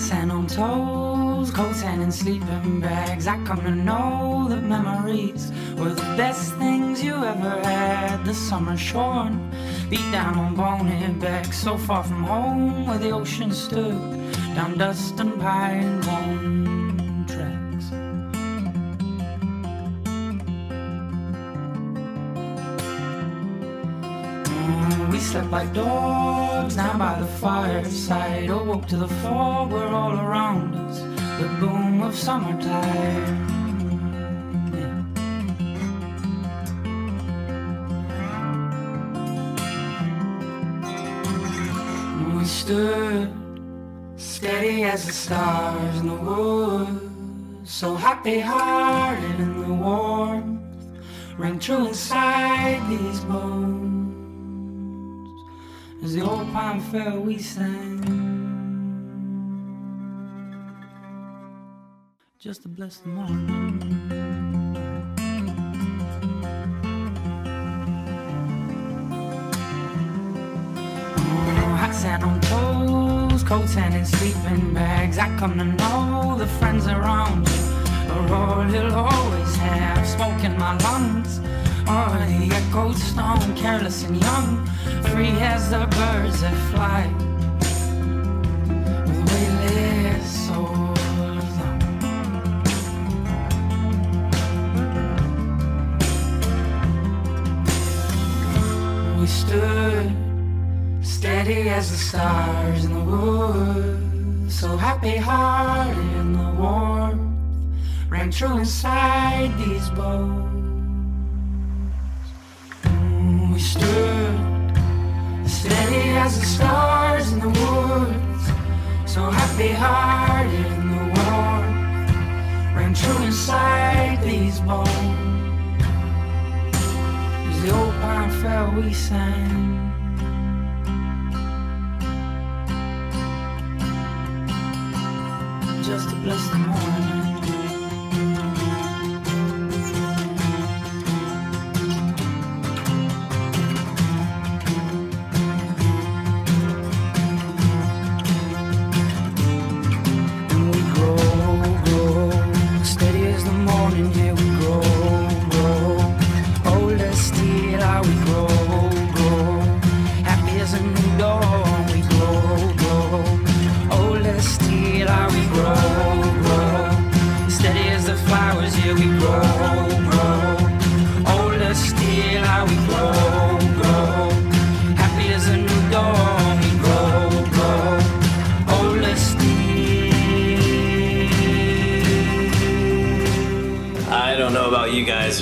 sand on toes, cold sand in sleeping bags. I come to know that memories were the best things you ever had. The summer shorn, beat down on bonehead back, so far from home where the ocean stood, down dust and pine bone slept like dogs down by the fireside. Oh, Awoke to the fog were all around us. The boom of summertime. And We stood steady as the stars in the woods. So happy hearted in the warmth. Rang true inside these bones. As the old pine fell, we sang. Just to bless the morning. Hot sand on toes, cold sand in sleeping bags. I come to know the friends around you are all you'll always have. Smoke in my lungs, or the echoed stone, careless and young, free as the birds that fly. With weightless souls. We stood steady as the stars in the woods, so happy hearted in the warmth rang true inside these bones. As the stars in the woods, so happy hearted in the warmth rang true inside these bones. As the old pine fell, we sang. Just to bless the morning.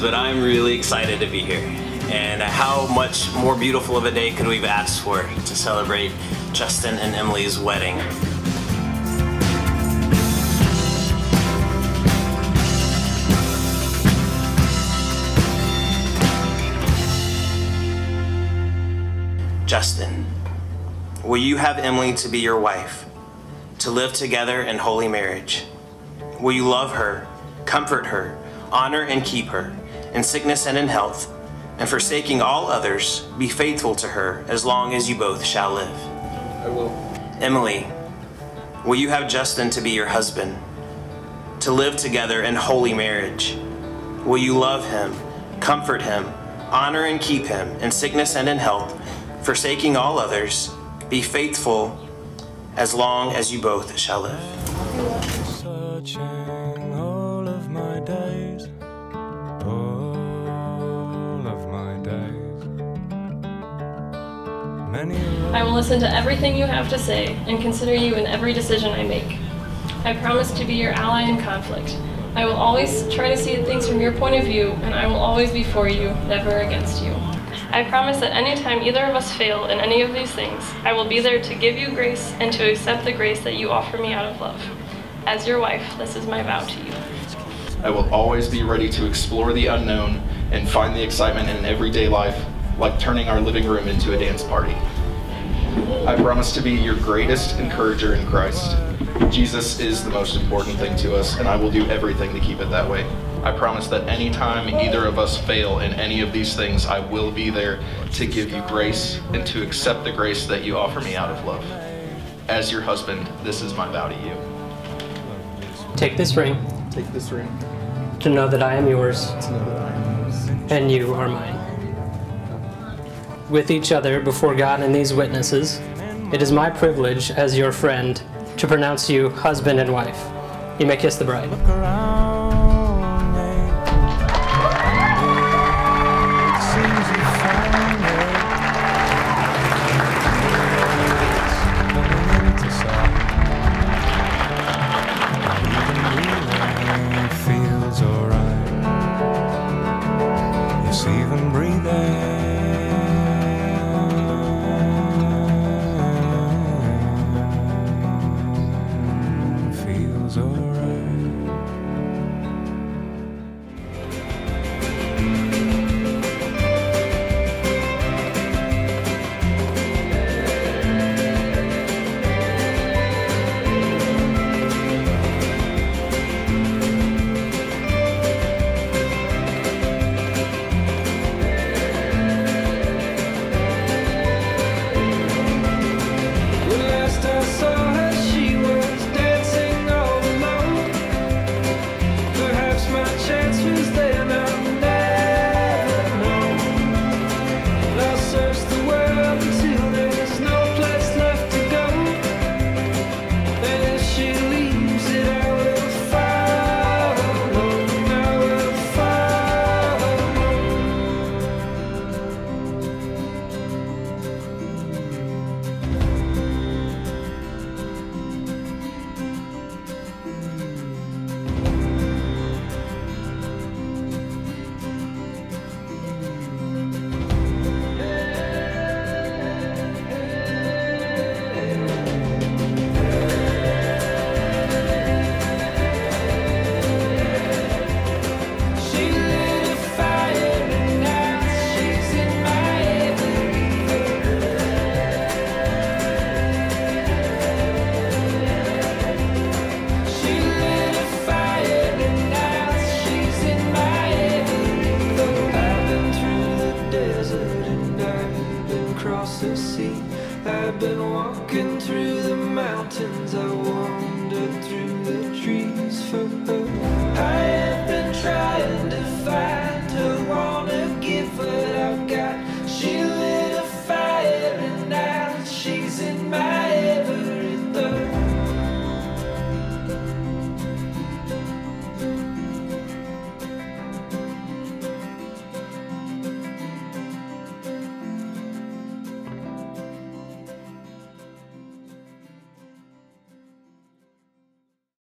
But I'm really excited to be here. And how much more beautiful of a day could we have asked for to celebrate Justin and Emily's wedding? Justin, will you have Emily to be your wife, to live together in holy marriage? Will you love her, comfort her, honor and keep her, in sickness and in health, and forsaking all others, be faithful to her as long as you both shall live? I will. Emily, will you have Justin to be your husband, to live together in holy marriage? Will you love him, comfort him, honor and keep him in sickness and in health, forsaking all others, be faithful as long as you both shall live? I will listen to everything you have to say and consider you in every decision I make. I promise to be your ally in conflict. I will always try to see things from your point of view, and I will always be for you, never against you. I promise that anytime either of us fail in any of these things, I will be there to give you grace and to accept the grace that you offer me out of love. As your wife, this is my vow to you. I will always be ready to explore the unknown and find the excitement in everyday life, like turning our living room into a dance party. I promise to be your greatest encourager in Christ. Jesus is the most important thing to us, and I will do everything to keep it that way. I promise that anytime either of us fail in any of these things, I will be there to give you grace and to accept the grace that you offer me out of love. As your husband, this is my vow to you. Take this ring. Take this ring. To know that I am yours. To know that I am yours. And you are mine with each other before God and these witnesses, it is my privilege as your friend to pronounce you husband and wife. You may kiss the bride.